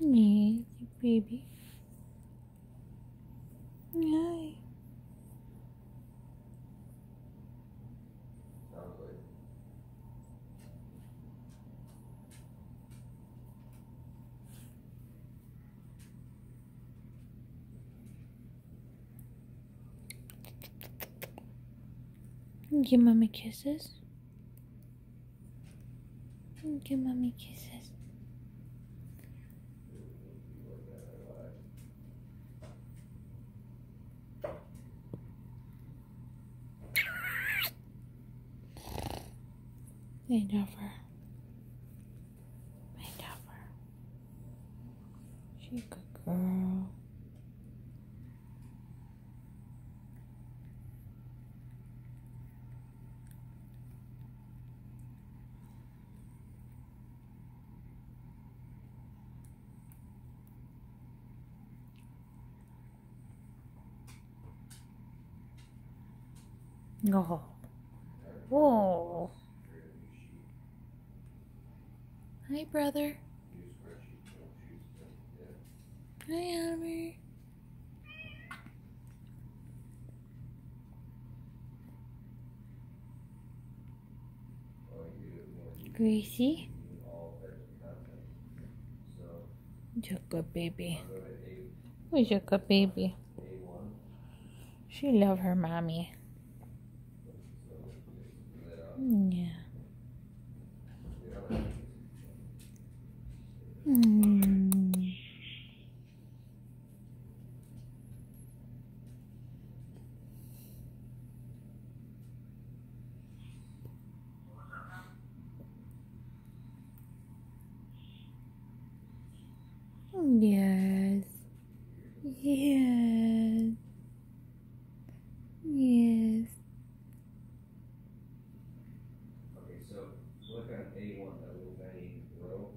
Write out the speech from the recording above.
Yeah, baby. Hi. Give mommy kisses. Give mommy kisses. I love her. She's a good girl. Oh. Whoa. Hi, brother. Hi, Albert. Gracie. Good baby. Who's good baby? She love her mommy. Yeah. Yes. Yes. Yes. Okay, so look on A1, that little tiny row.